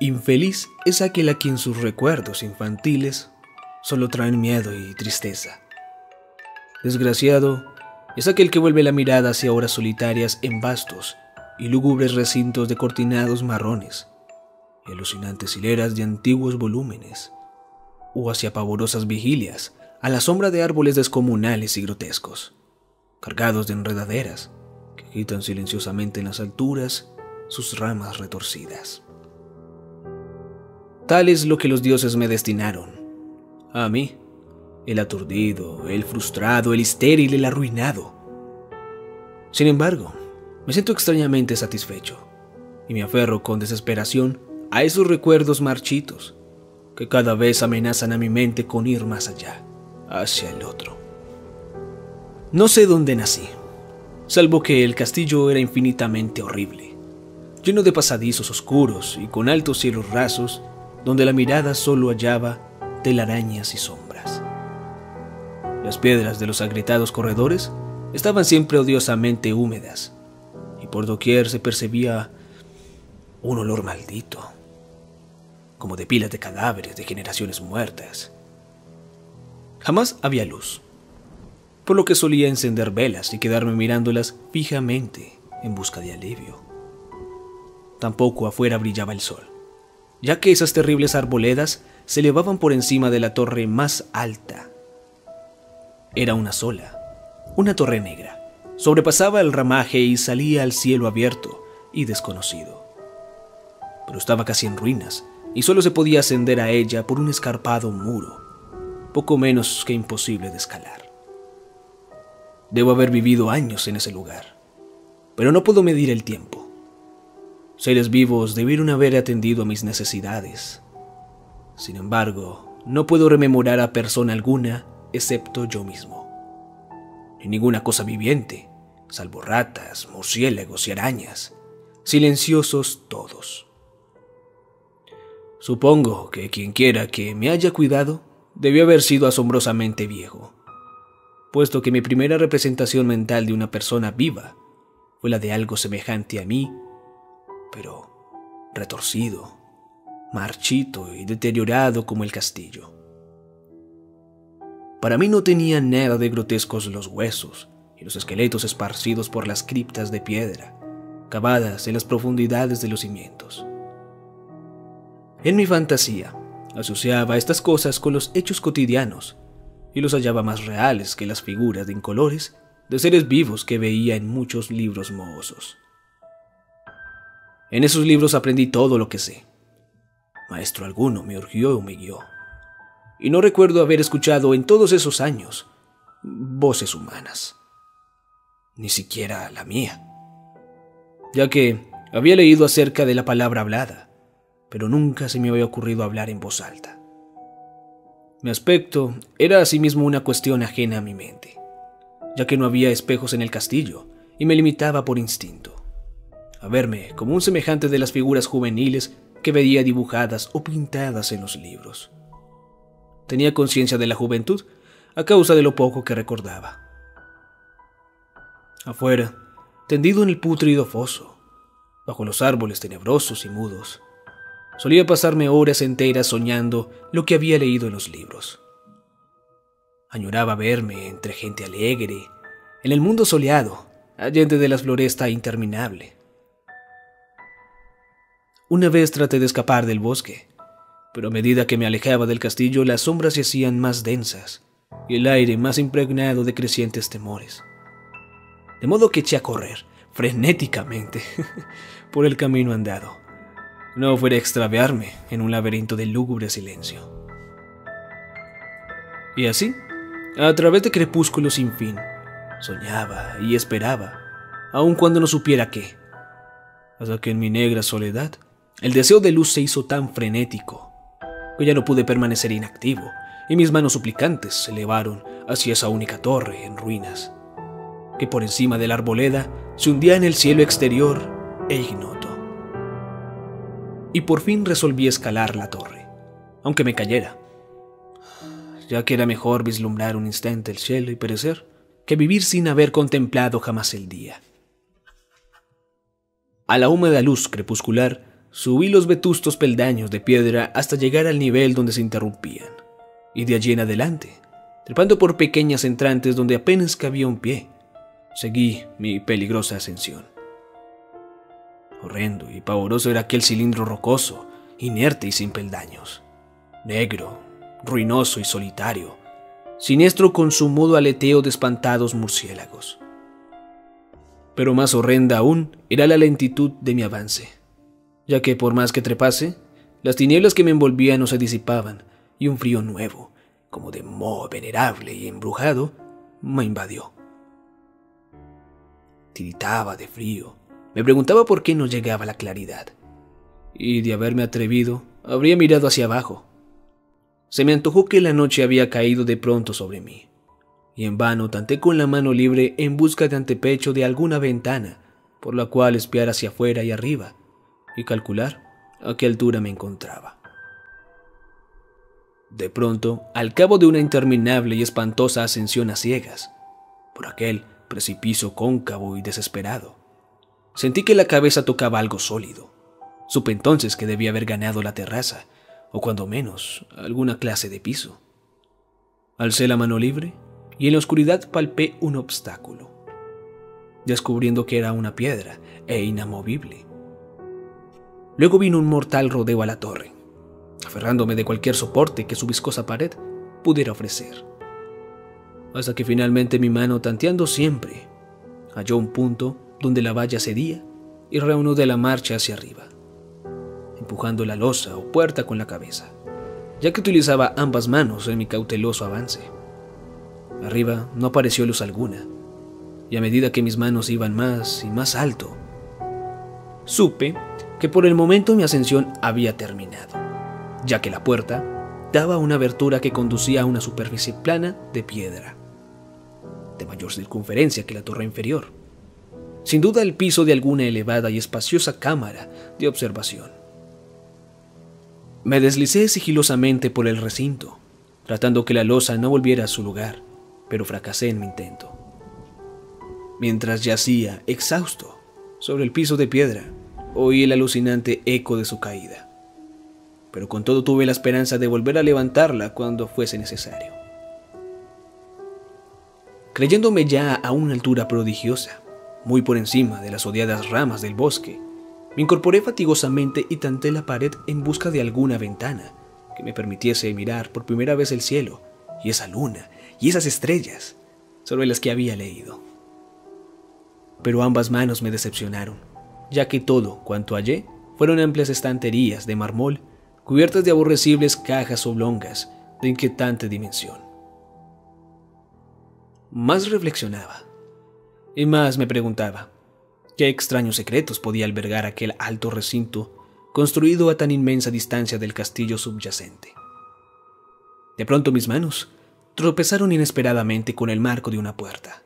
Infeliz es aquel a quien sus recuerdos infantiles solo traen miedo y tristeza. Desgraciado es aquel que vuelve la mirada hacia horas solitarias en vastos y lúgubres recintos de cortinados marrones y alucinantes hileras de antiguos volúmenes, o hacia pavorosas vigilias a la sombra de árboles descomunales y grotescos, cargados de enredaderas que agitan silenciosamente en las alturas sus ramas retorcidas. Tal es lo que los dioses me destinaron. A mí, el aturdido, el frustrado, el estéril, el arruinado. Sin embargo, me siento extrañamente satisfecho y me aferro con desesperación a esos recuerdos marchitos que cada vez amenazan a mi mente con ir más allá, hacia el otro. No sé dónde nací, salvo que el castillo era infinitamente horrible, lleno de pasadizos oscuros y con altos cielos rasos donde la mirada solo hallaba telarañas y sombras. Las piedras de los agrietados corredores estaban siempre odiosamente húmedas, y por doquier se percibía un olor maldito, como de pilas de cadáveres de generaciones muertas. Jamás había luz, por lo que solía encender velas y quedarme mirándolas fijamente en busca de alivio. Tampoco afuera brillaba el sol ya que esas terribles arboledas se elevaban por encima de la torre más alta. Era una sola, una torre negra. Sobrepasaba el ramaje y salía al cielo abierto y desconocido. Pero estaba casi en ruinas y solo se podía ascender a ella por un escarpado muro, poco menos que imposible de escalar. Debo haber vivido años en ese lugar, pero no puedo medir el tiempo. Seres vivos debieron haber atendido a mis necesidades. Sin embargo, no puedo rememorar a persona alguna excepto yo mismo. Ni ninguna cosa viviente, salvo ratas, murciélagos y arañas, silenciosos todos. Supongo que quien quiera que me haya cuidado debió haber sido asombrosamente viejo, puesto que mi primera representación mental de una persona viva fue la de algo semejante a mí pero retorcido, marchito y deteriorado como el castillo. Para mí no tenían nada de grotescos los huesos y los esqueletos esparcidos por las criptas de piedra, cavadas en las profundidades de los cimientos. En mi fantasía, asociaba estas cosas con los hechos cotidianos y los hallaba más reales que las figuras de incolores de seres vivos que veía en muchos libros mohosos. En esos libros aprendí todo lo que sé. Maestro alguno me urgió o me guió. Y no recuerdo haber escuchado en todos esos años voces humanas. Ni siquiera la mía. Ya que había leído acerca de la palabra hablada, pero nunca se me había ocurrido hablar en voz alta. Mi aspecto era asimismo una cuestión ajena a mi mente, ya que no había espejos en el castillo y me limitaba por instinto a verme como un semejante de las figuras juveniles que veía dibujadas o pintadas en los libros. Tenía conciencia de la juventud a causa de lo poco que recordaba. Afuera, tendido en el putrido foso, bajo los árboles tenebrosos y mudos, solía pasarme horas enteras soñando lo que había leído en los libros. Añoraba verme entre gente alegre, en el mundo soleado, allende de la floresta interminable. Una vez traté de escapar del bosque, pero a medida que me alejaba del castillo las sombras se hacían más densas y el aire más impregnado de crecientes temores. De modo que eché a correr, frenéticamente, por el camino andado. No fuera a extraviarme en un laberinto de lúgubre silencio. Y así, a través de crepúsculos sin fin, soñaba y esperaba, aun cuando no supiera qué, hasta que en mi negra soledad el deseo de luz se hizo tan frenético que ya no pude permanecer inactivo y mis manos suplicantes se elevaron hacia esa única torre en ruinas, que por encima de la arboleda se hundía en el cielo exterior e ignoto. Y por fin resolví escalar la torre, aunque me cayera, ya que era mejor vislumbrar un instante el cielo y perecer que vivir sin haber contemplado jamás el día. A la húmeda luz crepuscular subí los vetustos peldaños de piedra hasta llegar al nivel donde se interrumpían, y de allí en adelante, trepando por pequeñas entrantes donde apenas cabía un pie, seguí mi peligrosa ascensión. Horrendo y pavoroso era aquel cilindro rocoso, inerte y sin peldaños, negro, ruinoso y solitario, siniestro con su mudo aleteo de espantados murciélagos. Pero más horrenda aún era la lentitud de mi avance, ya que por más que trepase, las tinieblas que me envolvían no se disipaban y un frío nuevo, como de moho venerable y embrujado, me invadió. Tiritaba de frío, me preguntaba por qué no llegaba la claridad, y de haberme atrevido, habría mirado hacia abajo. Se me antojó que la noche había caído de pronto sobre mí, y en vano tanté con la mano libre en busca de antepecho de alguna ventana por la cual espiar hacia afuera y arriba y calcular a qué altura me encontraba. De pronto, al cabo de una interminable y espantosa ascensión a ciegas, por aquel precipicio cóncavo y desesperado, Sentí que la cabeza tocaba algo sólido. Supe entonces que debía haber ganado la terraza, o cuando menos alguna clase de piso. Alcé la mano libre y en la oscuridad palpé un obstáculo, descubriendo que era una piedra e inamovible. Luego vino un mortal rodeo a la torre, aferrándome de cualquier soporte que su viscosa pared pudiera ofrecer. Hasta que finalmente mi mano, tanteando siempre, halló un punto donde la valla cedía y de la marcha hacia arriba, empujando la losa o puerta con la cabeza, ya que utilizaba ambas manos en mi cauteloso avance. Arriba no apareció luz alguna, y a medida que mis manos iban más y más alto, supe que por el momento mi ascensión había terminado, ya que la puerta daba una abertura que conducía a una superficie plana de piedra, de mayor circunferencia que la torre inferior sin duda el piso de alguna elevada y espaciosa cámara de observación. Me deslicé sigilosamente por el recinto, tratando que la losa no volviera a su lugar, pero fracasé en mi intento. Mientras yacía, exhausto, sobre el piso de piedra, oí el alucinante eco de su caída. Pero con todo tuve la esperanza de volver a levantarla cuando fuese necesario. Creyéndome ya a una altura prodigiosa, muy por encima de las odiadas ramas del bosque. Me incorporé fatigosamente y tanté la pared en busca de alguna ventana que me permitiese mirar por primera vez el cielo y esa luna y esas estrellas sobre las que había leído. Pero ambas manos me decepcionaron, ya que todo cuanto hallé fueron amplias estanterías de mármol cubiertas de aborrecibles cajas oblongas de inquietante dimensión. Más reflexionaba y más me preguntaba, ¿qué extraños secretos podía albergar aquel alto recinto construido a tan inmensa distancia del castillo subyacente? De pronto mis manos tropezaron inesperadamente con el marco de una puerta,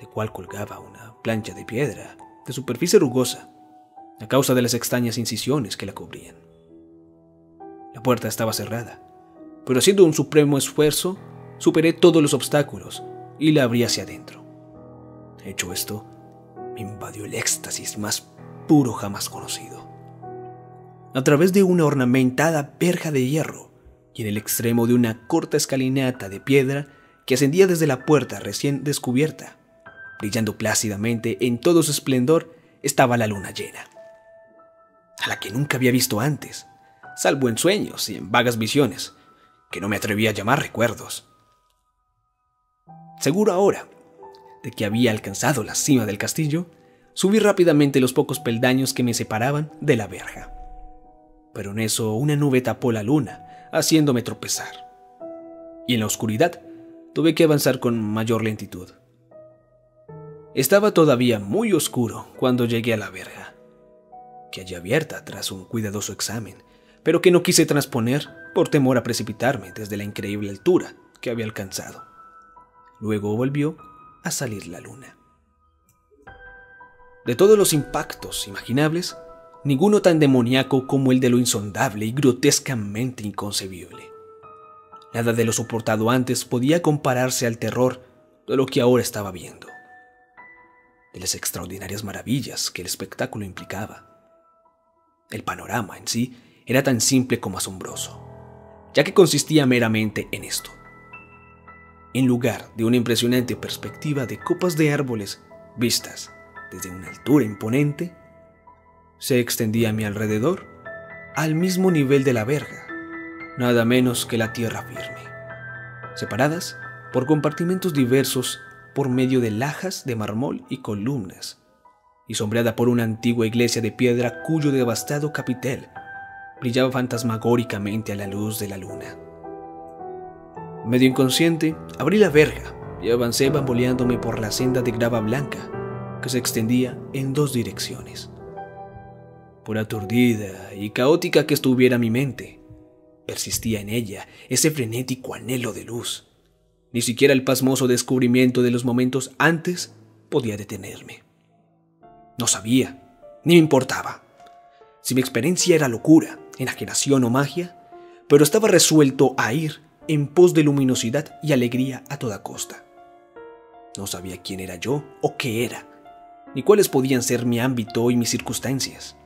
de cual colgaba una plancha de piedra de superficie rugosa, a causa de las extrañas incisiones que la cubrían. La puerta estaba cerrada, pero haciendo un supremo esfuerzo, superé todos los obstáculos y la abrí hacia adentro. Hecho esto, me invadió el éxtasis más puro jamás conocido. A través de una ornamentada verja de hierro y en el extremo de una corta escalinata de piedra que ascendía desde la puerta recién descubierta, brillando plácidamente en todo su esplendor, estaba la luna llena, a la que nunca había visto antes, salvo en sueños y en vagas visiones, que no me atrevía a llamar recuerdos. Seguro ahora de que había alcanzado la cima del castillo, subí rápidamente los pocos peldaños que me separaban de la verja. Pero en eso una nube tapó la luna, haciéndome tropezar. Y en la oscuridad tuve que avanzar con mayor lentitud. Estaba todavía muy oscuro cuando llegué a la verja, que hallé abierta tras un cuidadoso examen, pero que no quise transponer por temor a precipitarme desde la increíble altura que había alcanzado. Luego volvió a salir la luna. De todos los impactos imaginables, ninguno tan demoníaco como el de lo insondable y grotescamente inconcebible. Nada de lo soportado antes podía compararse al terror de lo que ahora estaba viendo, las extraordinarias maravillas que el espectáculo implicaba. El panorama en sí era tan simple como asombroso, ya que consistía meramente en esto. En lugar de una impresionante perspectiva de copas de árboles vistas desde una altura imponente, se extendía a mi alrededor al mismo nivel de la verga, nada menos que la tierra firme, separadas por compartimentos diversos por medio de lajas de mármol y columnas, y sombreada por una antigua iglesia de piedra cuyo devastado capitel brillaba fantasmagóricamente a la luz de la luna. Medio inconsciente, abrí la verga y avancé bamboleándome por la senda de grava blanca que se extendía en dos direcciones. Por aturdida y caótica que estuviera mi mente, persistía en ella ese frenético anhelo de luz. Ni siquiera el pasmoso descubrimiento de los momentos antes podía detenerme. No sabía, ni me importaba. Si mi experiencia era locura, enajenación o magia, pero estaba resuelto a ir en pos de luminosidad y alegría a toda costa. No sabía quién era yo o qué era, ni cuáles podían ser mi ámbito y mis circunstancias.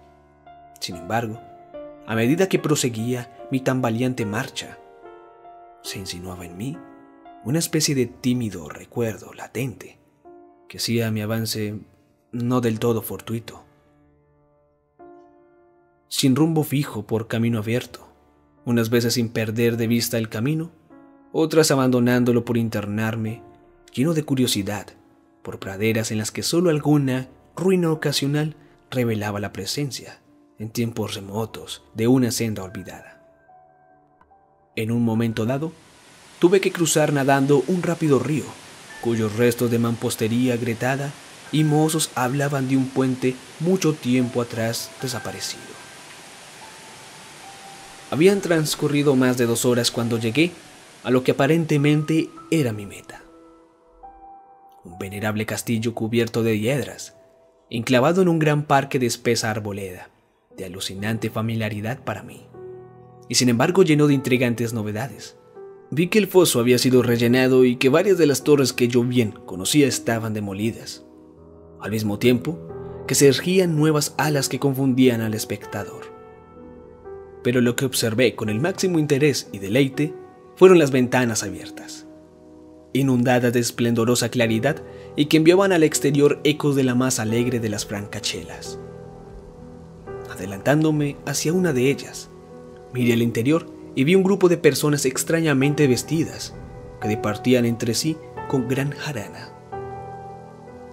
Sin embargo, a medida que proseguía mi tan valiente marcha, se insinuaba en mí una especie de tímido recuerdo latente que hacía mi avance no del todo fortuito. Sin rumbo fijo por camino abierto, unas veces sin perder de vista el camino, otras abandonándolo por internarme, lleno de curiosidad, por praderas en las que solo alguna ruina ocasional revelaba la presencia, en tiempos remotos, de una senda olvidada. En un momento dado, tuve que cruzar nadando un rápido río, cuyos restos de mampostería agrietada y mozos hablaban de un puente mucho tiempo atrás desaparecido. Habían transcurrido más de dos horas cuando llegué a lo que aparentemente era mi meta. Un venerable castillo cubierto de hiedras, enclavado en un gran parque de espesa arboleda, de alucinante familiaridad para mí, y sin embargo lleno de intrigantes novedades. Vi que el foso había sido rellenado y que varias de las torres que yo bien conocía estaban demolidas al mismo tiempo que se ergían nuevas alas que confundían al espectador. Pero lo que observé con el máximo interés y deleite fueron las ventanas abiertas, inundadas de esplendorosa claridad y que enviaban al exterior ecos de la más alegre de las francachelas. Adelantándome hacia una de ellas, miré al interior y vi un grupo de personas extrañamente vestidas que departían entre sí con gran jarana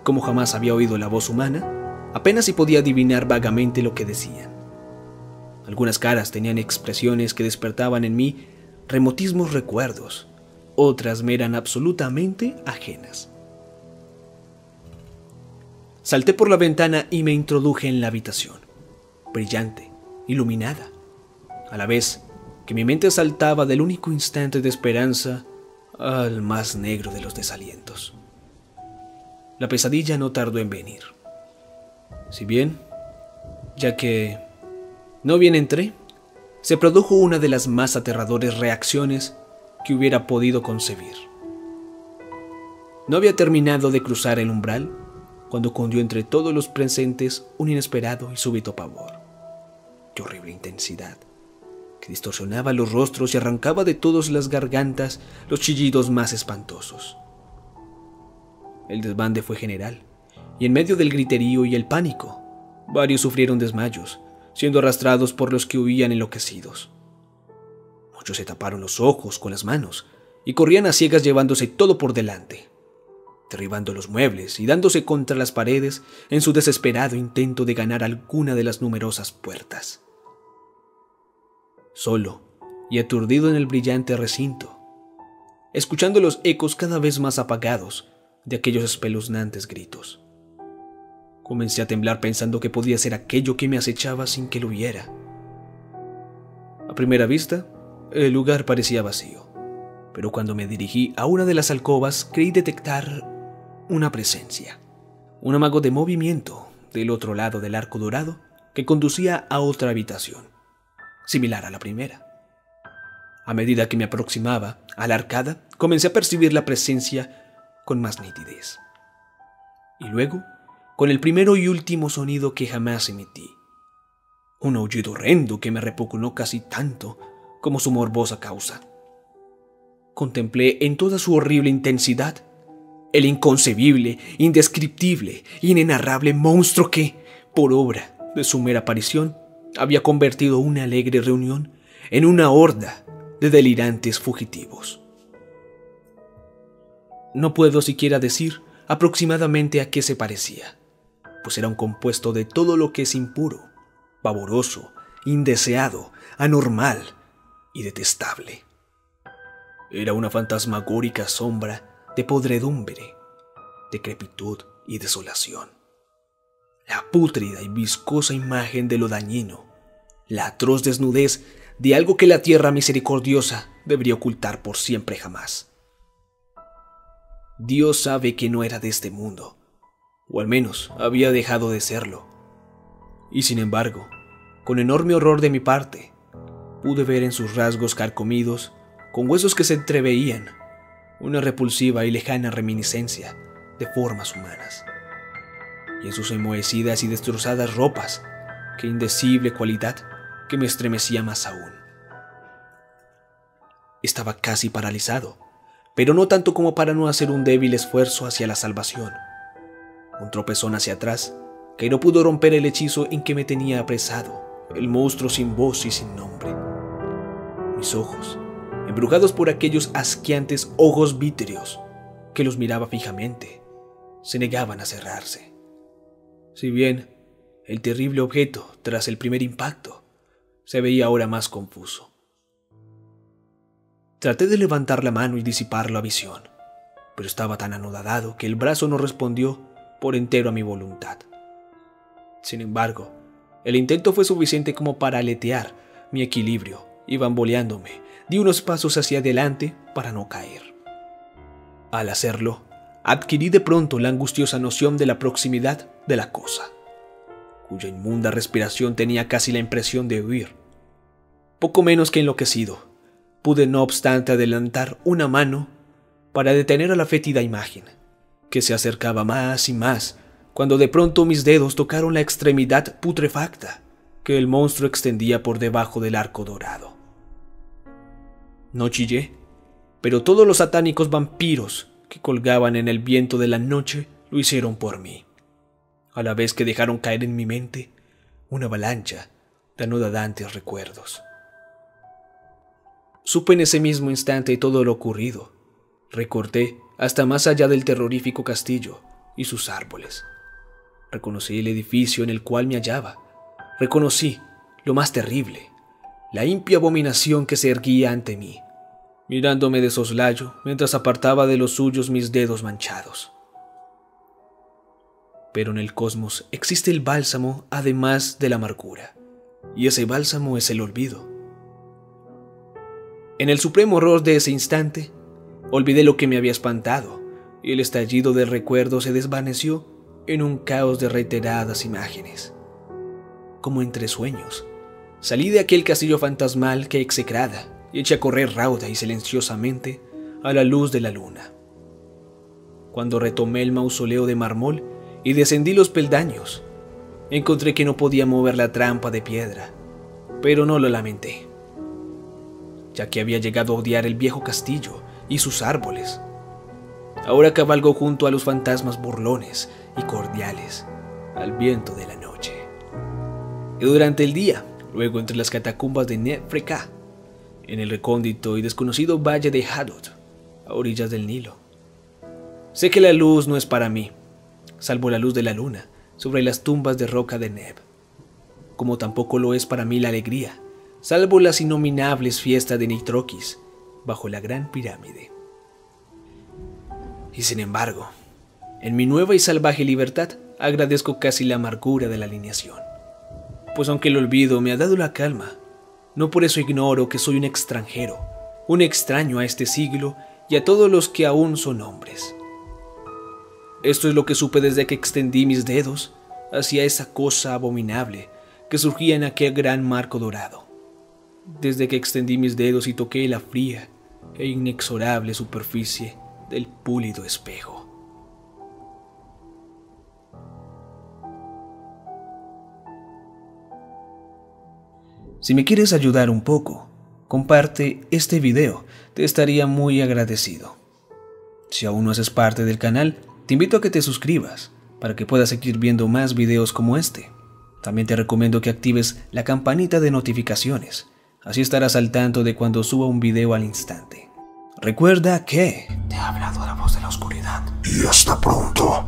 como jamás había oído la voz humana, apenas si podía adivinar vagamente lo que decían. Algunas caras tenían expresiones que despertaban en mí remotismos recuerdos, otras me eran absolutamente ajenas. Salté por la ventana y me introduje en la habitación, brillante, iluminada, a la vez que mi mente saltaba del único instante de esperanza al más negro de los desalientos la pesadilla no tardó en venir. Si bien, ya que no bien entré, se produjo una de las más aterradoras reacciones que hubiera podido concebir. No había terminado de cruzar el umbral cuando cundió entre todos los presentes un inesperado y súbito pavor. Qué horrible intensidad, que distorsionaba los rostros y arrancaba de todas las gargantas los chillidos más espantosos. El desbande fue general, y en medio del griterío y el pánico, varios sufrieron desmayos, siendo arrastrados por los que huían enloquecidos. Muchos se taparon los ojos con las manos y corrían a ciegas llevándose todo por delante, derribando los muebles y dándose contra las paredes en su desesperado intento de ganar alguna de las numerosas puertas. Solo y aturdido en el brillante recinto, escuchando los ecos cada vez más apagados de aquellos espeluznantes gritos. Comencé a temblar pensando que podía ser aquello que me acechaba sin que lo viera. A primera vista, el lugar parecía vacío, pero cuando me dirigí a una de las alcobas creí detectar una presencia, un amago de movimiento del otro lado del arco dorado que conducía a otra habitación, similar a la primera. A medida que me aproximaba a la arcada, comencé a percibir la presencia con más nitidez. Y luego, con el primero y último sonido que jamás emití, Un aullido horrendo que me repugnó casi tanto como su morbosa causa. Contemplé en toda su horrible intensidad el inconcebible, indescriptible, inenarrable monstruo que, por obra de su mera aparición, había convertido una alegre reunión en una horda de delirantes fugitivos. No puedo siquiera decir aproximadamente a qué se parecía, pues era un compuesto de todo lo que es impuro, pavoroso, indeseado, anormal y detestable. Era una fantasmagórica sombra de podredumbre, decrepitud y desolación. La pútrida y viscosa imagen de lo dañino, la atroz desnudez de algo que la tierra misericordiosa debería ocultar por siempre jamás. Dios sabe que no era de este mundo, o al menos había dejado de serlo. Y sin embargo, con enorme horror de mi parte, pude ver en sus rasgos carcomidos, con huesos que se entreveían, una repulsiva y lejana reminiscencia de formas humanas. Y en sus enmohecidas y destrozadas ropas, qué indecible cualidad que me estremecía más aún. Estaba casi paralizado, pero no tanto como para no hacer un débil esfuerzo hacia la salvación. Un tropezón hacia atrás, que no pudo romper el hechizo en que me tenía apresado, el monstruo sin voz y sin nombre. Mis ojos, embrujados por aquellos asqueantes ojos vítreos que los miraba fijamente, se negaban a cerrarse. Si bien el terrible objeto, tras el primer impacto, se veía ahora más confuso. Traté de levantar la mano y disipar la visión, pero estaba tan anodado que el brazo no respondió por entero a mi voluntad. Sin embargo, el intento fue suficiente como para aletear mi equilibrio y bamboleándome, di unos pasos hacia adelante para no caer. Al hacerlo, adquirí de pronto la angustiosa noción de la proximidad de la cosa, cuya inmunda respiración tenía casi la impresión de huir poco menos que enloquecido. Pude no obstante adelantar una mano para detener a la fétida imagen, que se acercaba más y más, cuando de pronto mis dedos tocaron la extremidad putrefacta que el monstruo extendía por debajo del arco dorado. No chillé, pero todos los satánicos vampiros que colgaban en el viento de la noche lo hicieron por mí, a la vez que dejaron caer en mi mente una avalancha de anodadantes recuerdos. Supe en ese mismo instante todo lo ocurrido. Recorté hasta más allá del terrorífico castillo y sus árboles. Reconocí el edificio en el cual me hallaba. Reconocí lo más terrible, la impia abominación que se erguía ante mí, mirándome de soslayo mientras apartaba de los suyos mis dedos manchados. Pero en el cosmos existe el bálsamo además de la amargura, y ese bálsamo es el olvido. En el supremo horror de ese instante, olvidé lo que me había espantado y el estallido del recuerdo se desvaneció en un caos de reiteradas imágenes. Como entre sueños, salí de aquel castillo fantasmal que execrada y eché a correr rauda y silenciosamente a la luz de la luna. Cuando retomé el mausoleo de mármol y descendí los peldaños, encontré que no podía mover la trampa de piedra, pero no lo lamenté ya que había llegado a odiar el viejo castillo y sus árboles. Ahora cabalgo junto a los fantasmas burlones y cordiales, al viento de la noche. Y durante el día, luego entre las catacumbas de Nefreka, en el recóndito y desconocido valle de Hadot, a orillas del Nilo. Sé que la luz no es para mí, salvo la luz de la luna sobre las tumbas de roca de Neb, como tampoco lo es para mí la alegría salvo las innominables fiestas de Nitroquis bajo la gran pirámide. Y sin embargo, en mi nueva y salvaje libertad agradezco casi la amargura de la alineación, pues aunque el olvido me ha dado la calma, no por eso ignoro que soy un extranjero, un extraño a este siglo y a todos los que aún son hombres. Esto es lo que supe desde que extendí mis dedos hacia esa cosa abominable que surgía en aquel gran marco dorado desde que extendí mis dedos y toqué la fría e inexorable superficie del púlido espejo. Si me quieres ayudar un poco, comparte este video, te estaría muy agradecido. Si aún no haces parte del canal, te invito a que te suscribas para que puedas seguir viendo más videos como este. También te recomiendo que actives la campanita de notificaciones, así estarás al tanto de cuando suba un video al instante. Recuerda que... Te ha hablado la voz de la oscuridad. Y hasta pronto.